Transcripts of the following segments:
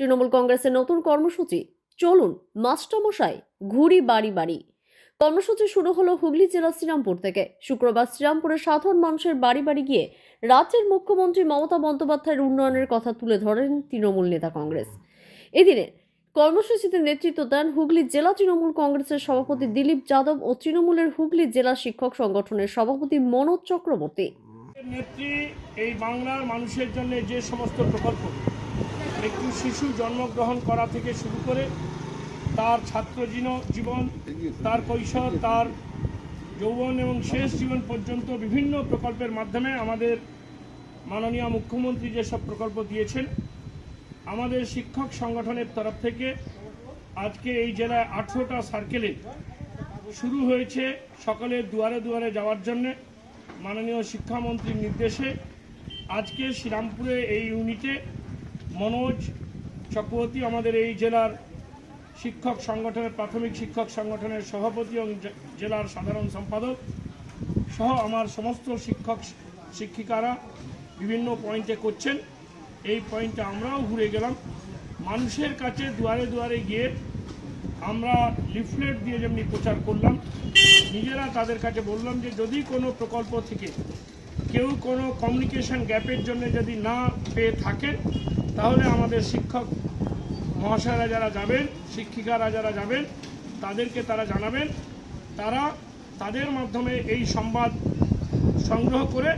তৃণমূল কংগ্রেসের নতুন কর্মসূচি। চলুন, মাস্টারমশাই, ঘুরি বাড়ি বাড়ি। কর্মসূচি শুরু হলো হুগলি জেলার শ্রীরামপুর থেকে। শুক্রবার শ্রীরামপুরের সাধারণ মানুষের বাড়ি বাড়ি গিয়ে রাজ্যের মুখ্যমন্ত্রী মমতা বন্দ্যোপাধ্যায়ের উন্নয়নের কথা তুলে ধরেন তৃণমূল নেতা কংগ্রেস। এদিনে কর্মসূচিতে নেতৃত্ব দেন হুগলি জেলা তৃণমূল কংগ্রেসের সভাপতি দিলীপ যাদব ও তৃণমূলের হুগলি জেলা শিক্ষক সংগঠনের সভাপতি মনোজ চক্রবর্তী। নেত্রী এই বাংলার মানুষের জন্য যে সমস্ত প্রকল্প একটু শিশু জন্মগ্রহণ করা থেকে শুরু করে তার ছাত্র জীবন, তার কৈশোর, তার যৌবন এবং শেষ জীবন পর্যন্ত বিভিন্ন প্রকল্পের মাধ্যমে আমাদের মাননীয় মুখ্যমন্ত্রী যেসব প্রকল্প দিয়েছেন, আমাদের শিক্ষক সংগঠনের তরফ থেকে আজকে এই জেলায় আঠেরোটা সার্কেলে শুরু হয়েছে সকলের দুয়ারে দুয়ারে যাওয়ার জন্যে মাননীয় শিক্ষামন্ত্রীর নির্দেশে। আজকে শ্রীরামপুরে এই ইউনিটে মনোজ চক্রবর্তী আমাদের এই জেলার শিক্ষক সংগঠনের, প্রাথমিক শিক্ষক সংগঠনের সভাপতি এবং জেলার সাধারণ সম্পাদক সহ আমার সমস্ত শিক্ষক, শিক্ষিকারা বিভিন্ন পয়েন্টে করছেন। এই পয়েন্টে আমরাও ঘুরে গেলাম। মানুষের কাছে দুয়ারে দুয়ারে গিয়ে আমরা লিফলেট দিয়ে যেমনি প্রচার করলাম, নিজেরা তাদের কাছে বললাম যে যদি কোনো প্রকল্প থেকে কেউ কোনো কমিউনিকেশন গ্যাপের জন্য যদি না পেয়ে থাকেন তাহলে আমাদের শিক্ষক মহাশয়রা যারা যাবেন, শিক্ষিকারা যারা যাবেন, তাদেরকে তারা জানাবেন। তারা তাদের মাধ্যমে এই সংবাদ সংগ্রহ করে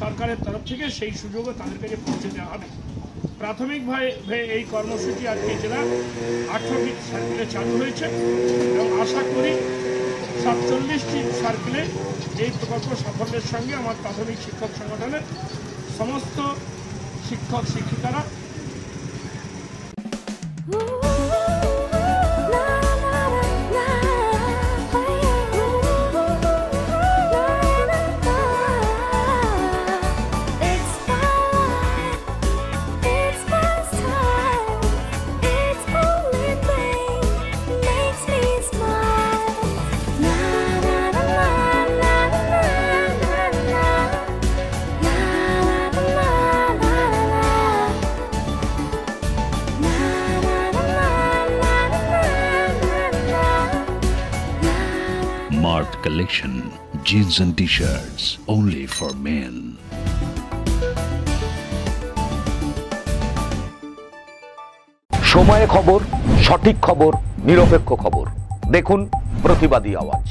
সরকারের তরফ থেকে সেই সুযোগও তাদের কাছে পৌঁছে দেওয়া হবে। প্রাথমিকভাবে এই কর্মসূচি আজকে জেলা আঠারোটি সার্কেলে চালু হয়েছে এবং আশা করি সাতচল্লিশটি সার্কেলে এই প্রকল্প সাফল্যের সঙ্গে আমার প্রাথমিক শিক্ষক সংগঠনের সমস্ত শিক্ষক, শিক্ষিকারা Mart Collection, Jeans and T-shirts, only for men. সময়ে খবর, সঠিক খবর, নিরপেক্ষ খবর। দেখুন প্রতিবাদী আওয়াজ।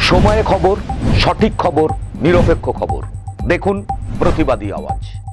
সময়ে খবর, সঠিক খবর, নিরপেক্ষ খবর। দেখুন প্রতিবাদী আওয়াজ।